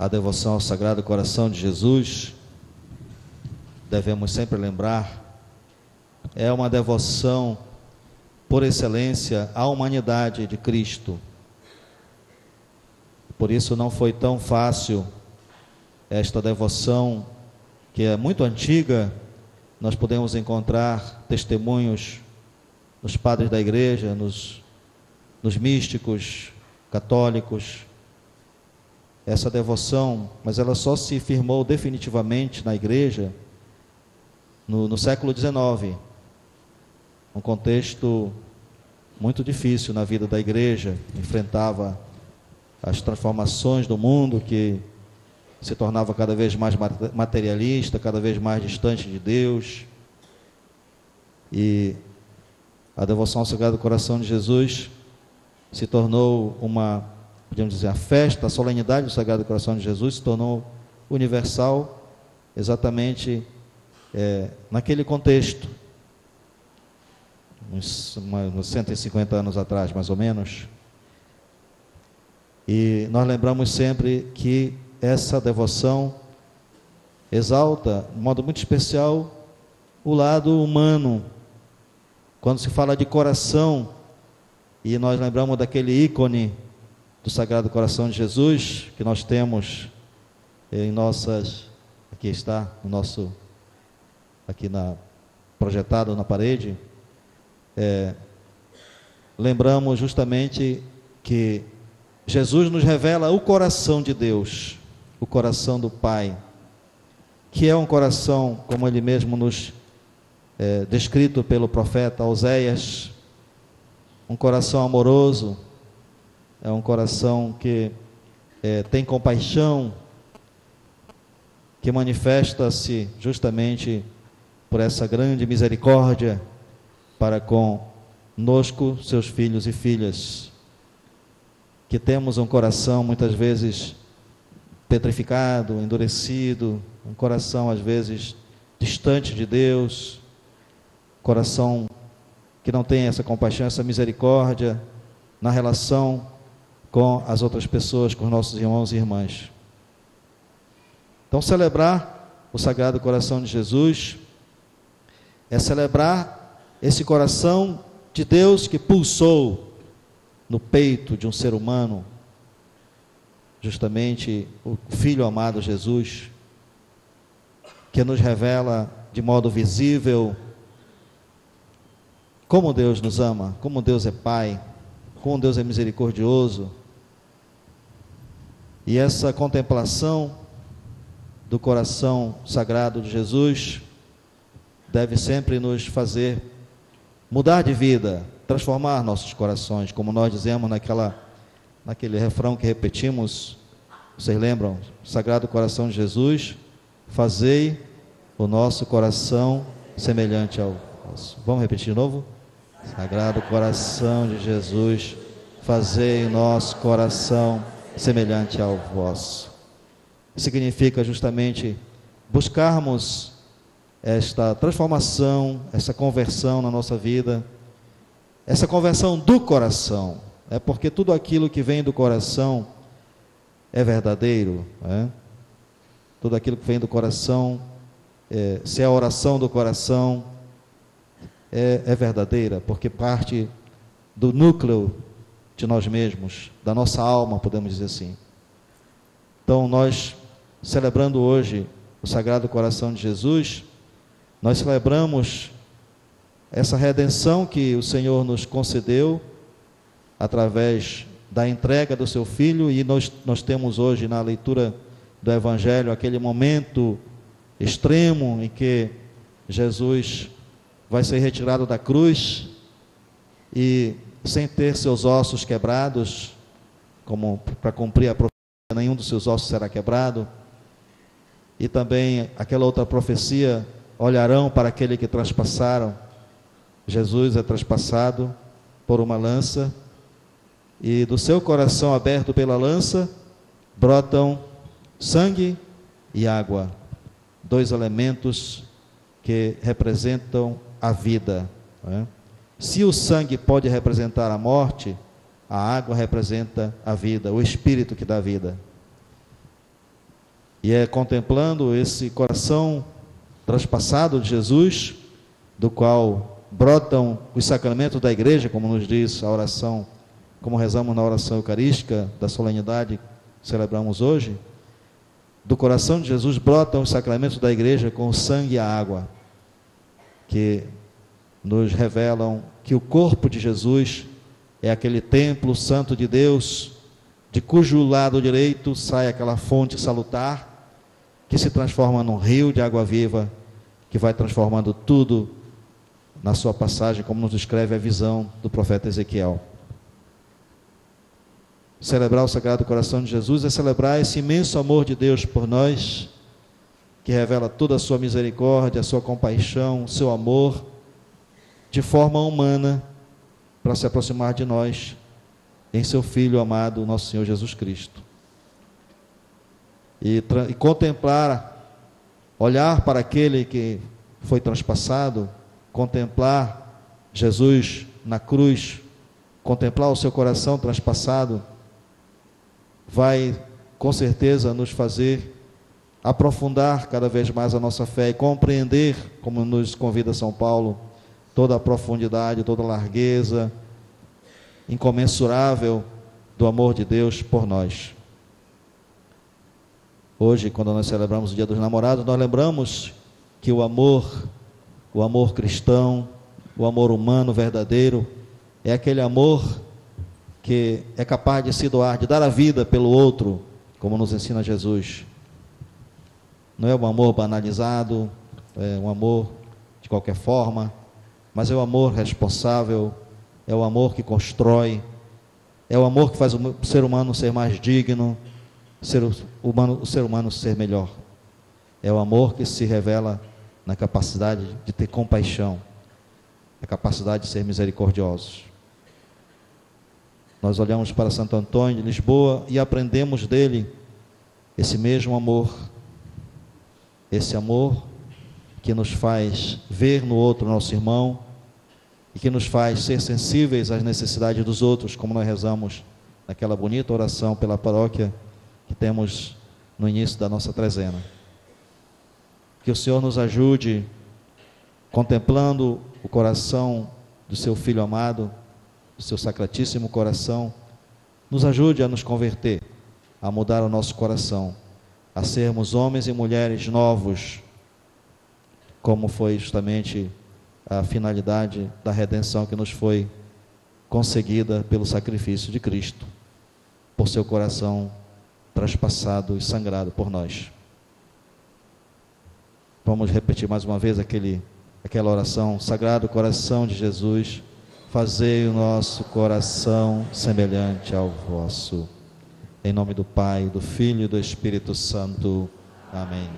a devoção ao Sagrado Coração de Jesus, devemos sempre lembrar, é uma devoção por excelência à humanidade de Cristo. Por isso não foi tão fácil esta devoção, que é muito antiga, nós podemos encontrar testemunhos nos padres da igreja, nos, nos místicos católicos, essa devoção, mas ela só se firmou definitivamente na igreja no, no século XIX, um contexto muito difícil na vida da igreja, enfrentava as transformações do mundo que se tornava cada vez mais materialista, cada vez mais distante de Deus. E a devoção ao Sagrado Coração de Jesus se tornou uma, podemos dizer, a festa, a solenidade do Sagrado Coração de Jesus se tornou universal exatamente é, naquele contexto, uns, uns 150 anos atrás, mais ou menos. E nós lembramos sempre que essa devoção exalta, de modo muito especial, o lado humano. Quando se fala de coração, e nós lembramos daquele ícone do Sagrado Coração de Jesus, que nós temos em nossas. Aqui está, no nosso. Aqui na, projetado na parede. É, lembramos justamente que Jesus nos revela o coração de Deus o coração do Pai, que é um coração, como ele mesmo nos é, descrito pelo profeta Oséias, um coração amoroso, é um coração que é, tem compaixão, que manifesta-se justamente por essa grande misericórdia para conosco, seus filhos e filhas, que temos um coração muitas vezes petrificado, endurecido, um coração às vezes distante de Deus, coração que não tem essa compaixão, essa misericórdia na relação com as outras pessoas, com os nossos irmãos e irmãs. Então, celebrar o Sagrado Coração de Jesus é celebrar esse coração de Deus que pulsou no peito de um ser humano justamente o Filho amado Jesus, que nos revela de modo visível como Deus nos ama, como Deus é Pai, como Deus é misericordioso. E essa contemplação do coração sagrado de Jesus deve sempre nos fazer mudar de vida, transformar nossos corações, como nós dizemos naquela naquele refrão que repetimos, vocês lembram? Sagrado Coração de Jesus, fazei o nosso coração semelhante ao vosso. Vamos repetir de novo? Sagrado Coração de Jesus, fazei o nosso coração semelhante ao vosso. Significa justamente buscarmos esta transformação, essa conversão na nossa vida, essa conversão do coração é porque tudo aquilo que vem do coração é verdadeiro. É? Tudo aquilo que vem do coração, é, se é a oração do coração, é, é verdadeira, porque parte do núcleo de nós mesmos, da nossa alma, podemos dizer assim. Então, nós, celebrando hoje o Sagrado Coração de Jesus, nós celebramos essa redenção que o Senhor nos concedeu através da entrega do seu filho, e nós, nós temos hoje na leitura do Evangelho aquele momento extremo em que Jesus vai ser retirado da cruz e sem ter seus ossos quebrados, como para cumprir a profecia, nenhum dos seus ossos será quebrado. E também aquela outra profecia, olharão para aquele que transpassaram. Jesus é traspassado por uma lança e do seu coração aberto pela lança brotam sangue e água, dois elementos que representam a vida. É? Se o sangue pode representar a morte, a água representa a vida, o espírito que dá vida. E é contemplando esse coração traspassado de Jesus, do qual brotam os sacramentos da igreja, como nos diz a oração, como rezamos na oração eucarística da solenidade que celebramos hoje. Do coração de Jesus brotam os sacramentos da igreja com o sangue e a água, que nos revelam que o corpo de Jesus é aquele templo santo de Deus, de cujo lado direito sai aquela fonte salutar, que se transforma num rio de água viva, que vai transformando tudo na sua passagem, como nos descreve a visão do profeta Ezequiel. Celebrar o Sagrado Coração de Jesus é celebrar esse imenso amor de Deus por nós, que revela toda a sua misericórdia, a sua compaixão, o seu amor, de forma humana, para se aproximar de nós em seu Filho amado, nosso Senhor Jesus Cristo. E, e contemplar, olhar para aquele que foi transpassado, contemplar Jesus na cruz, contemplar o seu coração transpassado, vai com certeza nos fazer aprofundar cada vez mais a nossa fé e compreender, como nos convida São Paulo, toda a profundidade, toda a largueza, incomensurável do amor de Deus por nós. Hoje, quando nós celebramos o Dia dos Namorados, nós lembramos que o amor, o amor cristão, o amor humano verdadeiro, é aquele amor que é capaz de se doar, de dar a vida pelo outro, como nos ensina Jesus. Não é um amor banalizado, é um amor de qualquer forma, mas é o amor responsável, é o amor que constrói, é o amor que faz o ser humano ser mais digno, ser humano, o ser humano ser melhor. É o amor que se revela na capacidade de ter compaixão, a capacidade de ser misericordiosos. Nós olhamos para Santo Antônio de Lisboa e aprendemos dele esse mesmo amor, esse amor que nos faz ver no outro nosso irmão e que nos faz ser sensíveis às necessidades dos outros, como nós rezamos naquela bonita oração pela paróquia que temos no início da nossa trezena. Que o Senhor nos ajude, contemplando o coração do seu Filho amado, do seu sacratíssimo coração, nos ajude a nos converter, a mudar o nosso coração, a sermos homens e mulheres novos, como foi justamente a finalidade da redenção que nos foi conseguida pelo sacrifício de Cristo, por seu coração traspassado e sangrado por nós. Vamos repetir mais uma vez aquele, aquela oração, Sagrado Coração de Jesus fazei o nosso coração semelhante ao vosso. Em nome do Pai, do Filho e do Espírito Santo. Amém.